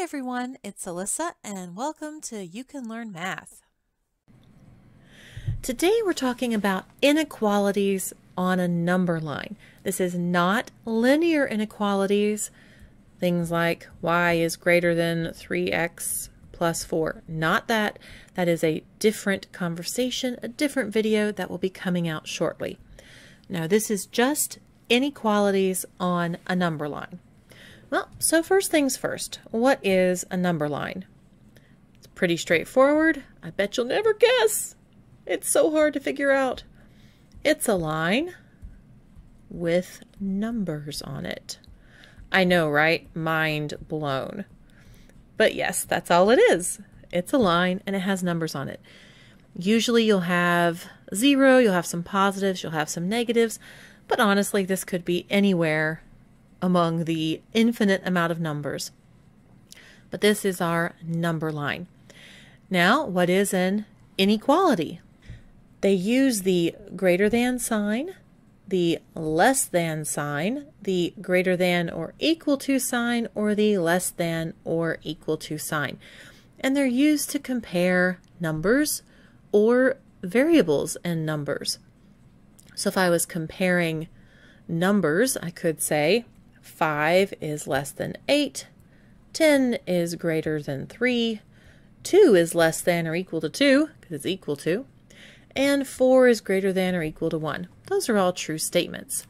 Everyone, it's Alyssa and welcome to You Can Learn Math. Today we're talking about inequalities on a number line. This is not linear inequalities, things like y is greater than 3x plus 4. Not that. That is a different conversation, a different video that will be coming out shortly. Now this is just inequalities on a number line. Well, so first things first, what is a number line? It's pretty straightforward. I bet you'll never guess. It's so hard to figure out. It's a line with numbers on it. I know, right? Mind blown. But yes, that's all it is. It's a line and it has numbers on it. Usually you'll have zero, you'll have some positives, you'll have some negatives, but honestly, this could be anywhere among the infinite amount of numbers. But this is our number line. Now, what is an inequality? They use the greater than sign, the less than sign, the greater than or equal to sign, or the less than or equal to sign. And they're used to compare numbers or variables and numbers. So if I was comparing numbers, I could say 5 is less than 8, 10 is greater than 3, 2 is less than or equal to 2, because it's equal to, and 4 is greater than or equal to 1. Those are all true statements.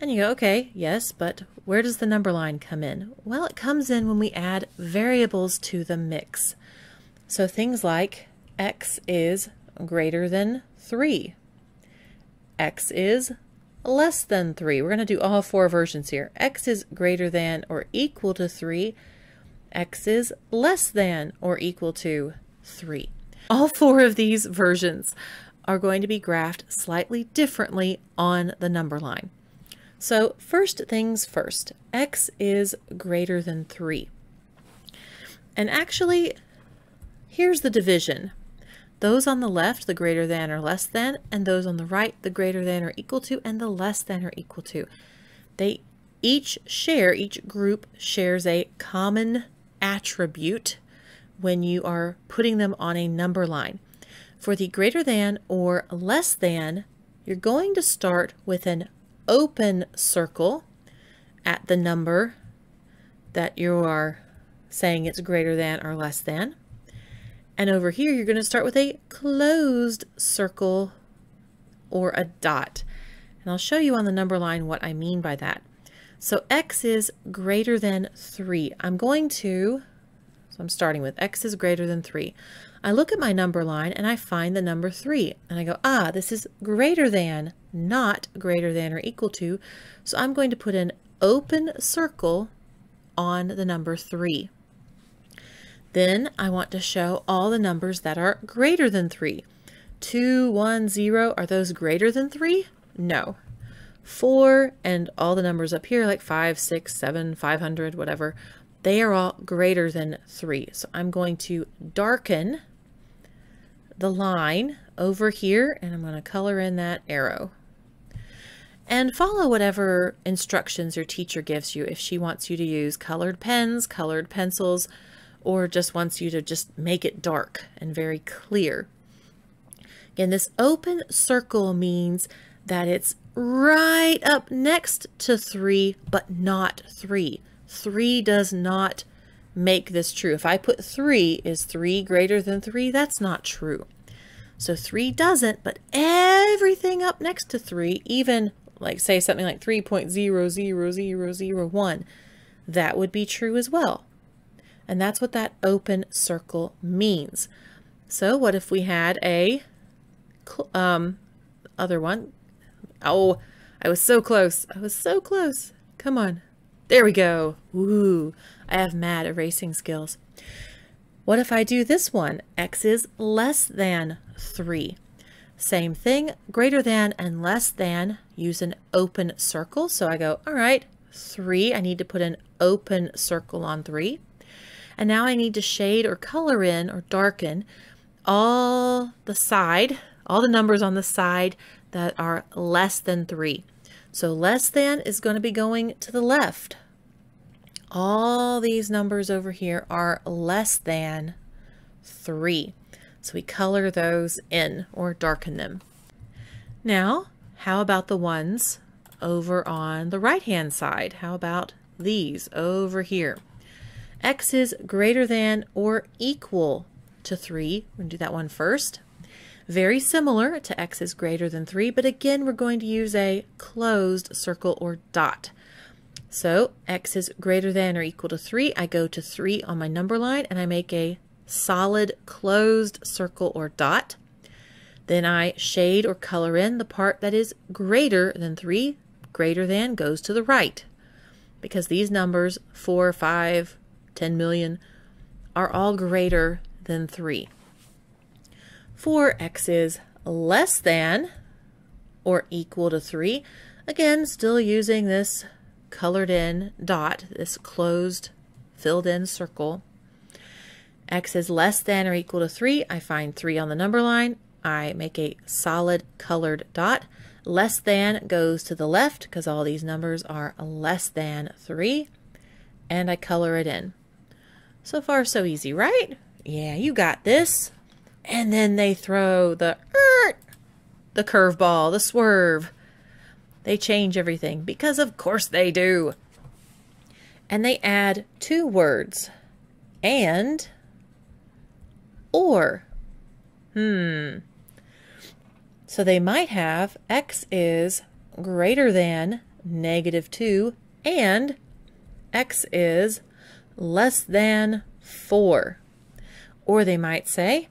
And you go, okay, yes, but where does the number line come in? Well, it comes in when we add variables to the mix. So things like x is greater than 3. x is less than 3. We're going to do all four versions here. x is greater than or equal to 3. x is less than or equal to 3. All four of these versions are going to be graphed slightly differently on the number line. So first things first, x is greater than 3. And actually, here's the division. Those on the left, the greater than or less than, and those on the right, the greater than or equal to, and the less than or equal to. They each share, each group shares a common attribute when you are putting them on a number line. For the greater than or less than, you're going to start with an open circle at the number that you are saying it's greater than or less than. And over here, you're going to start with a closed circle or a dot. And I'll show you on the number line what I mean by that. So x is greater than 3. I'm going to, so I'm starting with x is greater than 3. I look at my number line and I find the number 3. And I go, ah, this is greater than, not greater than or equal to. So I'm going to put an open circle on the number 3. Then I want to show all the numbers that are greater than 3. 2, 1, 0, are those greater than 3? No. 4 and all the numbers up here like 5, 6, 7, 500, whatever, they are all greater than 3. So I'm going to darken the line over here and I'm going to color in that arrow. And follow whatever instructions your teacher gives you if she wants you to use colored pens, colored pencils, or just wants you to just make it dark and very clear. Again, this open circle means that it's right up next to 3, but not 3. 3 does not make this true. If I put 3, is 3 greater than 3? That's not true. So 3 doesn't, but everything up next to 3, even like say something like 3.00001, that would be true as well. And that's what that open circle means. So what if we had a um, other one? Oh, I was so close. I was so close. Come on. There we go. Woo. I have mad erasing skills. What if I do this one? X is less than 3. Same thing, greater than and less than, use an open circle. So I go, all right, 3, I need to put an open circle on 3. And now I need to shade or color in or darken all the side, all the numbers on the side that are less than 3. So less than is going to be going to the left. all these numbers over here are less than 3. So we color those in or darken them. Now, how about the ones over on the right-hand side? How about these over here? X is greater than or equal to 3. We're going to do that one first. Very similar to x is greater than 3, but again, we're going to use a closed circle or dot. So x is greater than or equal to 3. I go to 3 on my number line and I make a solid closed circle or dot. Then I shade or color in the part that is greater than 3. Greater than goes to the right because these numbers, 4, 5, 10 million, are all greater than 3. For x is less than or equal to 3, again, still using this colored in dot, this closed filled in circle. x is less than or equal to 3. I find 3 on the number line. I make a solid colored dot. Less than goes to the left because all these numbers are less than 3. And I color it in. So far, so easy, right? Yeah, you got this. And then they throw the er, the curveball, the swerve. They change everything because of course they do. And they add two words. And or. Hmm. So they might have x is greater than negative 2 and x is less than 4. Or they might say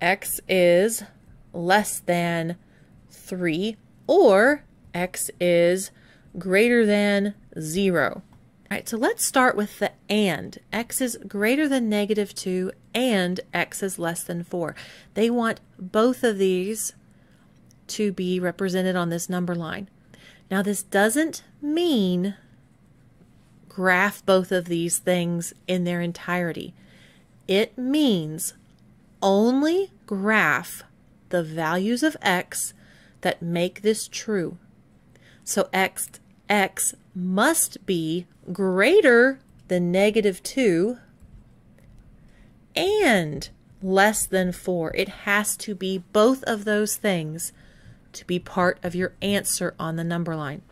x is less than 3 or x is greater than 0. All right, so let's start with the and. x is greater than negative 2 and x is less than 4. They want both of these to be represented on this number line. Now this doesn't mean graph both of these things in their entirety. It means only graph the values of x that make this true. So x, x must be greater than negative 2 and less than 4. It has to be both of those things to be part of your answer on the number line.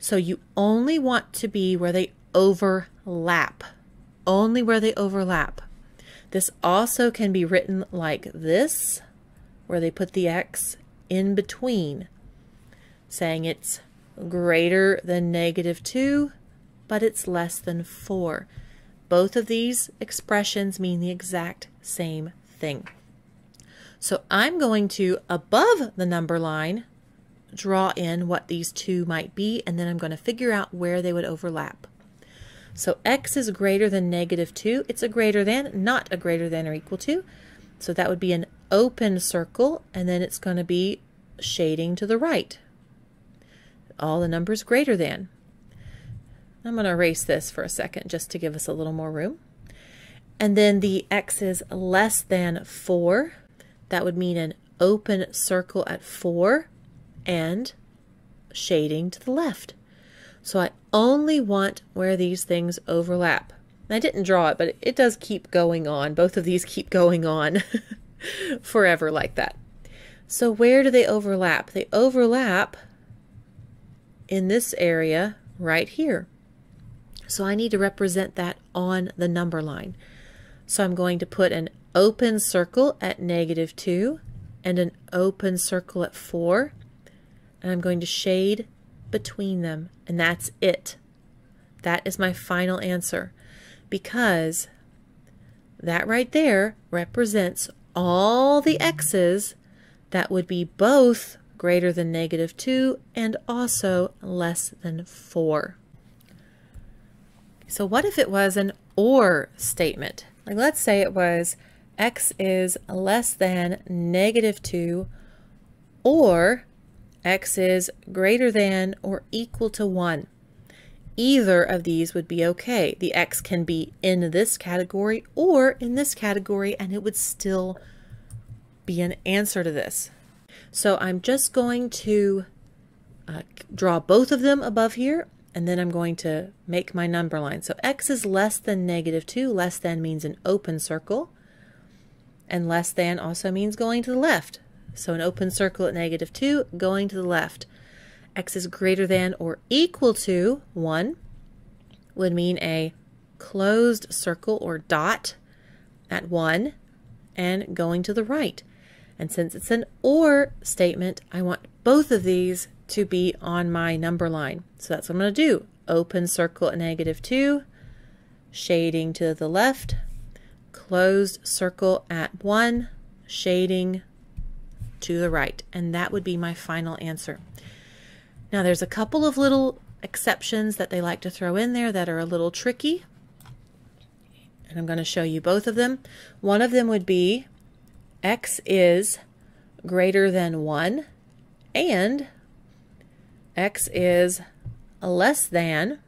So you only want to be where they overlap, only where they overlap. This also can be written like this, where they put the x in between, saying it's greater than negative 2, but it's less than 4. Both of these expressions mean the exact same thing. So I'm going to, above the number line, draw in what these two might be, and then I'm going to figure out where they would overlap. So x is greater than negative 2. It's a greater than, not a greater than or equal to. So that would be an open circle, and then it's going to be shading to the right. All the numbers greater than. I'm going to erase this for a second just to give us a little more room. And then the x is less than 4. That would mean an open circle at 4 and shading to the left. So I only want where these things overlap. I didn't draw it, but it does keep going on. Both of these keep going on forever like that. So where do they overlap? They overlap in this area right here. So I need to represent that on the number line. So I'm going to put an open circle at negative 2 and an open circle at 4 and I'm going to shade between them, and that's it. That is my final answer because that right there represents all the x's that would be both greater than negative 2 and also less than 4. So what if it was an OR statement? Like let's say it was x is less than negative 2 or x is greater than or equal to 1. Either of these would be okay. The x can be in this category or in this category and it would still be an answer to this. So I'm just going to uh, draw both of them above here and then I'm going to make my number line. So x is less than negative 2. Less than means an open circle. And less than also means going to the left. So an open circle at negative 2, going to the left. x is greater than or equal to 1 would mean a closed circle or dot at 1 and going to the right. And since it's an OR statement, I want both of these to be on my number line. So that's what I'm going to do. Open circle at negative 2, shading to the left, closed circle at 1, shading to the right. And that would be my final answer. Now there's a couple of little exceptions that they like to throw in there that are a little tricky. And I'm going to show you both of them. One of them would be x is greater than 1 and x is less than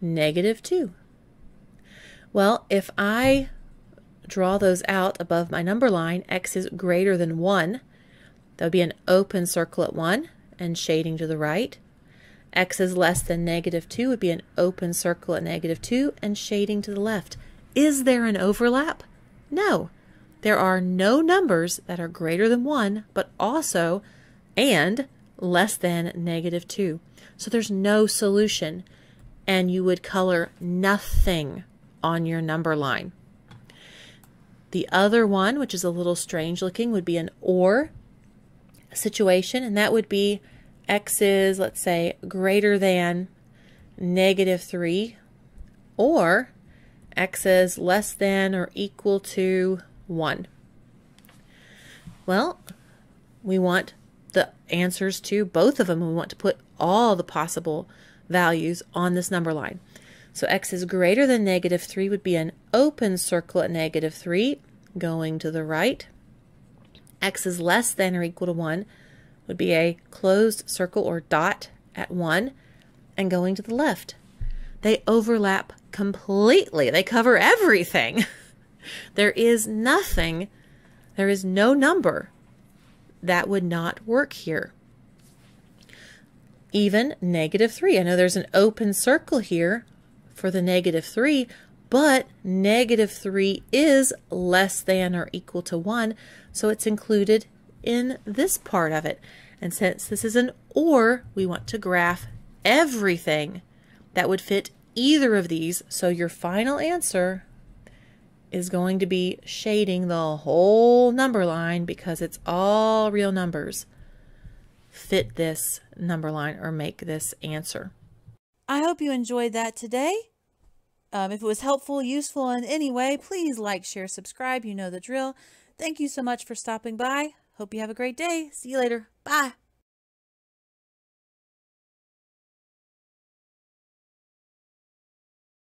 negative 2. Well, if I draw those out above my number line, x is greater than 1, that would be an open circle at 1 and shading to the right. x is less than negative 2 would be an open circle at negative 2 and shading to the left. Is there an overlap? No. There are no numbers that are greater than 1, but also and less than negative 2. So there's no solution, and you would color nothing on your number line. The other one, which is a little strange looking, would be an OR situation, and that would be x is, let's say, greater than negative 3, or x is less than or equal to 1. Well, we want the answers to both of them. We want to put all the possible values on this number line. So x is greater than negative 3 would be an open circle at negative 3 going to the right. x is less than or equal to 1 would be a closed circle or dot at 1 and going to the left. They overlap completely. They cover everything. there is nothing, there is no number that would not work here. Even negative 3. I know there's an open circle here for the negative 3, but negative 3 is less than or equal to 1, so it's included in this part of it. And since this is an OR, we want to graph everything that would fit either of these, so your final answer is going to be shading the whole number line because it's all real numbers fit this number line or make this answer. I hope you enjoyed that today. Um, if it was helpful, useful in any way, please like, share, subscribe. You know the drill. Thank you so much for stopping by. Hope you have a great day. See you later. Bye.